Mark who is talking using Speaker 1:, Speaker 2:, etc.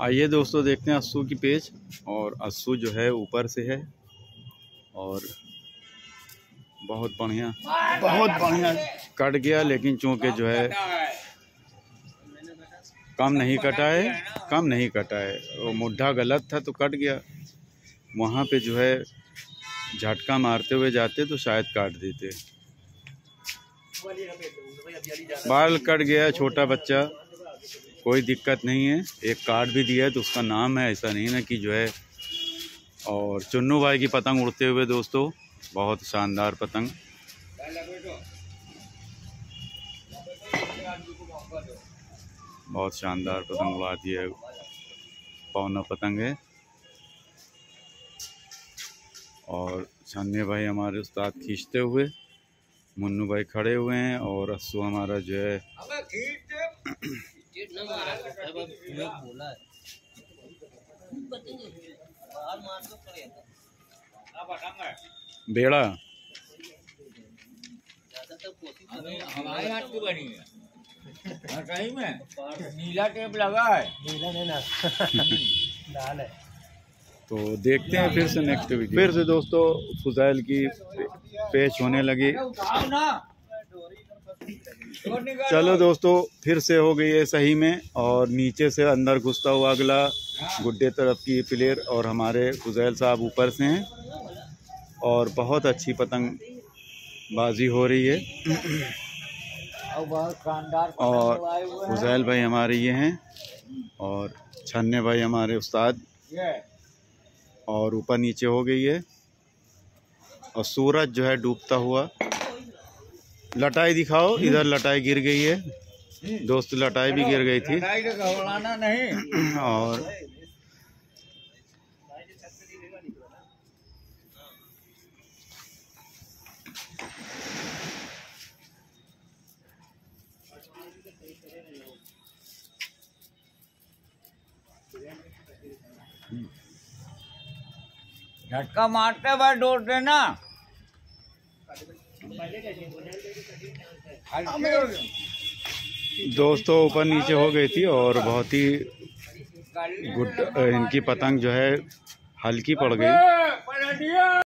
Speaker 1: आइए दोस्तों देखते हैं अस्सू की पेज। और अस्सू जो है ऊपर से है। और बहुत बढ़िया। बहुत बढ़िया। कट गया लेकिन चूँकि जो है कम नहीं कटा है कम नहीं कटा है। वो मुड्ढा गलत था तो कट गया। वहाँ पे जो है झटका मारते हुए जाते तो शायद काट देते। बाल कट गया छोटा बच्चा। कोई दिक्कत नहीं है। एक कार्ड भी दिया है तो उसका नाम है, ऐसा नहीं ना कि जो है। और चुन्नू भाई की पतंग उड़ते हुए दोस्तों, बहुत शानदार पतंग। बहुत शानदार पतंग उड़ा दिया है। पौना पतंग है। और छन्ने भाई हमारे उस्ताद खींचते हुए, मुन्नू भाई खड़े हुए हैं और अस्सू हमारा जो है। बेड़ा
Speaker 2: हमारे हाथ की बनी है हाँ, में नीला टेप लगा है
Speaker 1: तो देखते हैं फिर से नेक्स्ट वीडियो फिर से दोस्तों फुजैल की पेश होने लगी। चलो दोस्तों फिर से हो गई है सही में और नीचे से अंदर घुसता हुआ अगला गुड्डे तरफ़ की प्लेयर और हमारे फुजैल साहब ऊपर से हैं और बहुत अच्छी पतंग बाजी हो रही है।
Speaker 2: और हैं।
Speaker 1: फुजैल भाई हमारे ये हैं और छन्ने भाई हमारे उस्ताद। और ऊपर नीचे हो गई है और सूरज जो है डूबता हुआ। लटाई दिखाओ इधर लटाई गिर गई है। दोस्त लटाई भी गिर गई थी।
Speaker 2: नहीं।
Speaker 1: और
Speaker 2: झटका मारते भाई डोर देना।
Speaker 1: दोस्तों, ऊपर नीचे हो गई थी और बहुत ही गुड, इनकी पतंग जो है, हल्की पड़ गई।